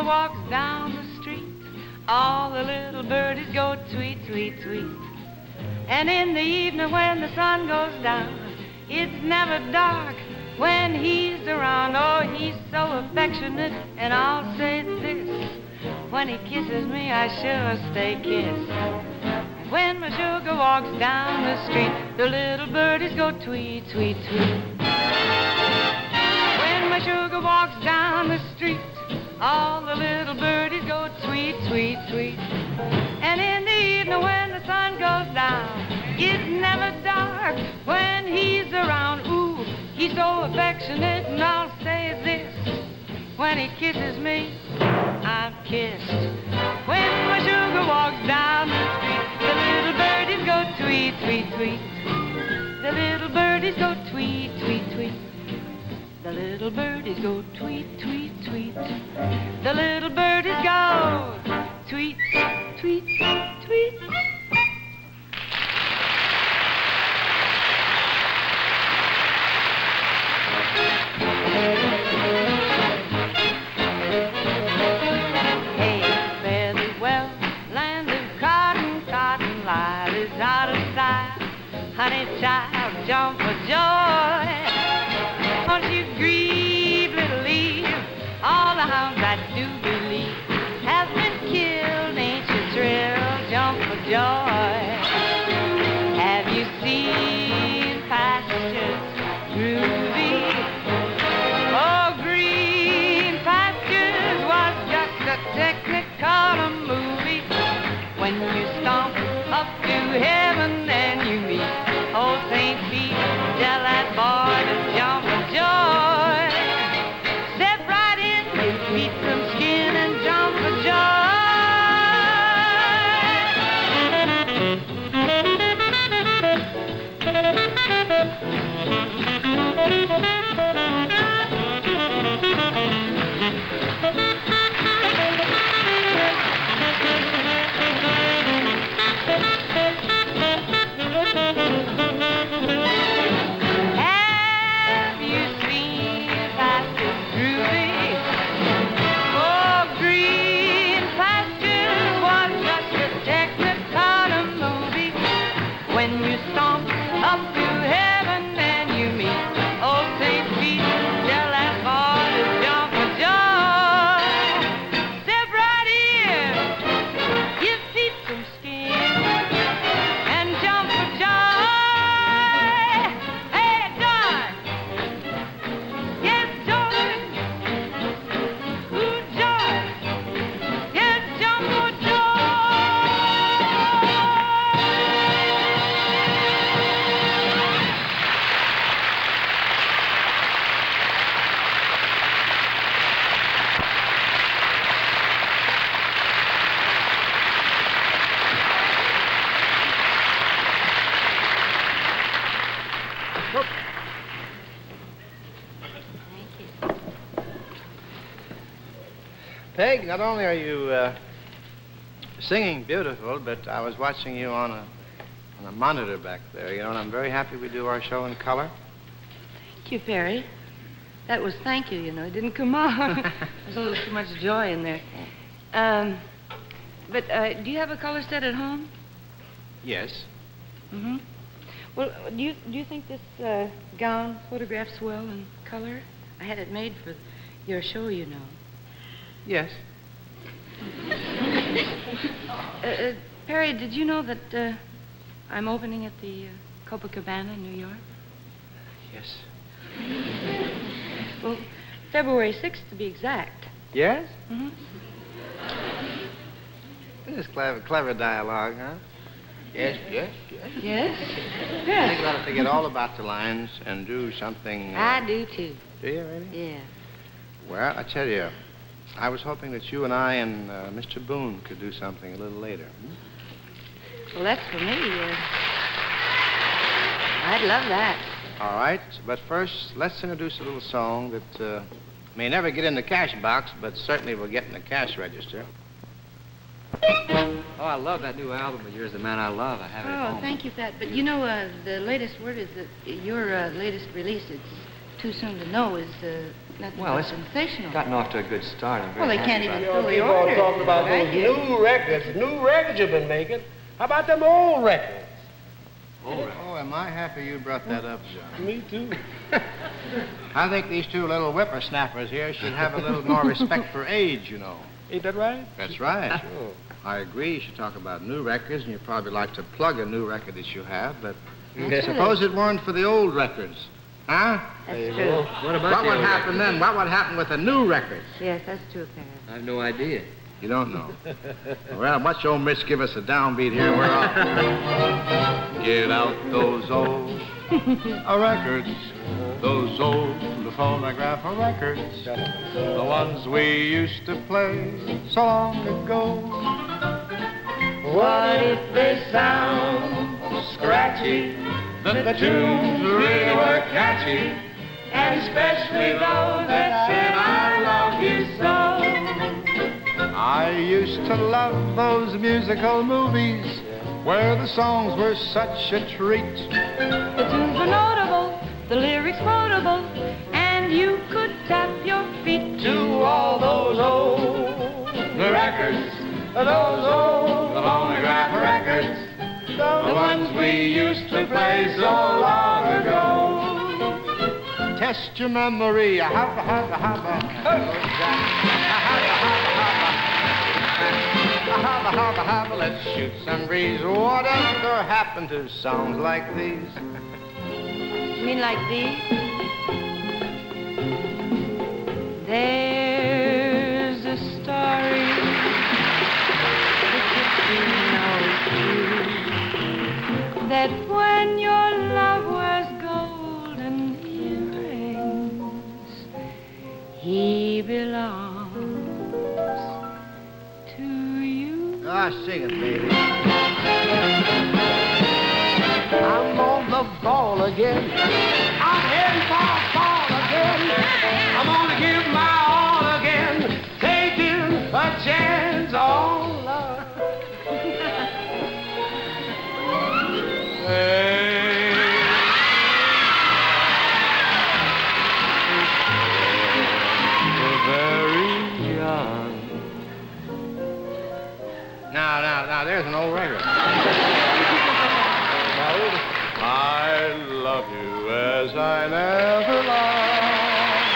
sugar walks down the street, all the little birdies go tweet, tweet, tweet. And in the evening when the sun goes down, it's never dark when he's around. Oh, he's so affectionate, and I'll say this. When he kisses me, I sure stay kissed. When my sugar walks down the street, the little birdies go tweet, tweet, tweet. All the little birdies go tweet, tweet, tweet. And in the evening when the sun goes down, it's never dark when he's around. Ooh, he's so affectionate, and I'll say this. When he kisses me, I'm kissed. When my sugar walks down the street, the little birdies go tweet, tweet, tweet. The little birdies go tweet, tweet, tweet. The little birdies go tweet, tweet. The little bird is gone. tweet, tweet, tweet. Honey child, jump for joy. Don't you grieve, the hounds I do believe have been killed. Ain't you thrilled? Jump for joy. Have you seen pastures groovy? Oh, green pastures was just a technicolor movie. When you stomp up to heaven Peg, not only are you uh, singing beautiful, but I was watching you on a on a monitor back there, you know, and I'm very happy we do our show in color. Thank you, Perry. That was thank you, you know. It didn't come out. There's a little too much joy in there. Um, but uh, do you have a color set at home? Yes. Mm-hmm. Well, do you do you think this uh, gown photographs well in color? I had it made for your show, you know. Yes. Uh, uh, Perry, did you know that uh, I'm opening at the uh, Copacabana in New York? Yes. Well, February 6th to be exact. Yes? Mm-hmm. This is clever, clever dialogue, huh? Yes, yes, yes. Yes? I think Yes. ought to forget all about the lines and do something. uh, I do too. Do you really? Yeah. Well, I tell you, I was hoping that you and I and uh, Mr. Boone could do something a little later. hmm? Well, that's for me. Uh, I'd love that. All right, but first, let's introduce a little song that uh, may never get in the cash box, but certainly will get in the cash register. Oh, I love that new album of yours, The Man I Love. I have it at Oh, home. thank you for that. But you know, uh, the latest word is that your uh, latest release, it's too soon to know, is uh, nothing Well, but it's sensational. Gotten off to a good start. I'm very Well, they happy can't about even it. Fill the keep on order. talking about Right those here. new records, new records you've been making. How about them old records? Oh, am I happy you brought that up, John? Me too. I think these two little whippersnappers here should have a little more respect for age, you know. Ain't that right? That's right. Sure. Oh. I agree. You should talk about new records, and you'd probably like to plug a new record that you have, but Naturally. suppose it weren't for the old records. Huh? That's true. What about What the would old happen then? What would happen with the new records? Yes, that's true, Perry. I have no idea. You don't know. well, watch old Mitch give us a downbeat here. We're off. Get out those old uh, records, those old phonograph records, the ones we used to play so long ago. What if they sound scratchy? That the tunes really were catchy, and especially those that said I love you so. I used to love those musical movies where the songs were such a treat. The tunes were notable, the lyrics quotable, and you could tap your feet To all those old records, those old phonograph records, the ones we used to play so long ago. Test your memory, a hoppa, hoppa, hoppa. A hoppa, hoppa, let's shoot some breeze. Whatever happened to songs like these? You mean like these? There's that when you know that when your Now, now, now, there's an old record. I love you as I never loved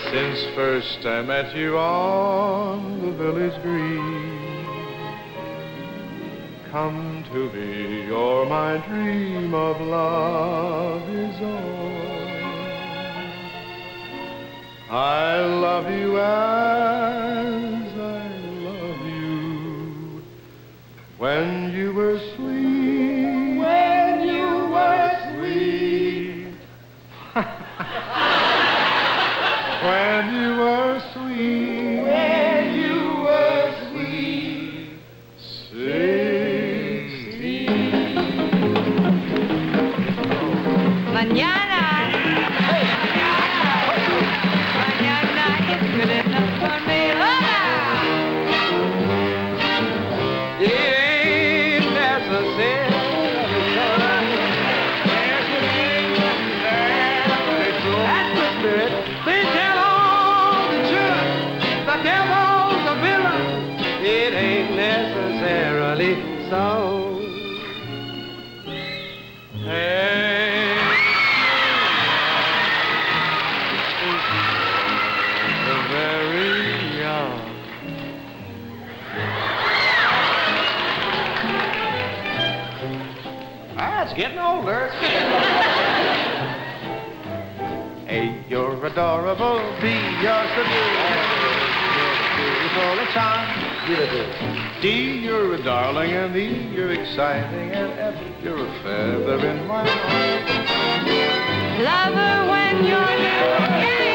before. Since first I met you on the village green. Come to me, you're my dream of love is all. I love you as I love you when you were sweet. When you were sweet. necessarily so. Hey. The very young. Ah, it's getting older. A, you're adorable. B, you're so beautiful. Beautiful a D, you're a darling. And E, you're exciting. And F, you're a feather in my heart. Lover when you're new.